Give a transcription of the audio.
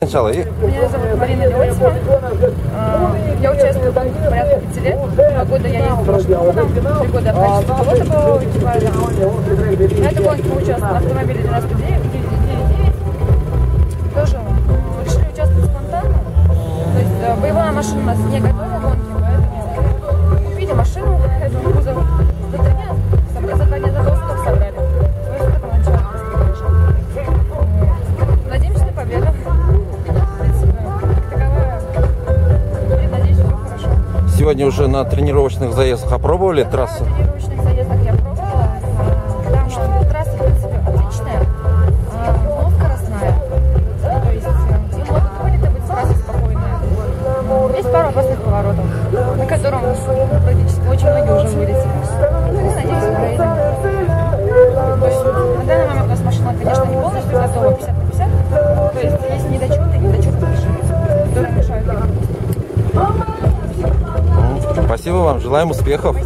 Сначала Меня зовут Марина Леонтьева. А, Я участвую в гонке порядка пяти лет. Два года я ездила штурманом, три года в качестве пилота боевого экипажа. На этой гонке мы участвовали на автомобиле 99, 999. Тоже решили участвовать спонтанно. То есть э, боевая машина у нас не готова к гонке, поэтому купили машину, эту сегодня уже на тренировочных заездах опробовали На трассу. тренировочных заездах я пробовала. А, Там э, трасса, в принципе, отличная, а, но скоростная. То есть э, и могут вылеты быть сразу спокойные. Есть пару опасных поворотов, на котором практически очень многие уже вылетели. Ну, надеюсь, мы проедем. То есть на данный момент у нас машина, конечно, не полностью готова, 50 на 50. Спасибо вам, желаем успехов.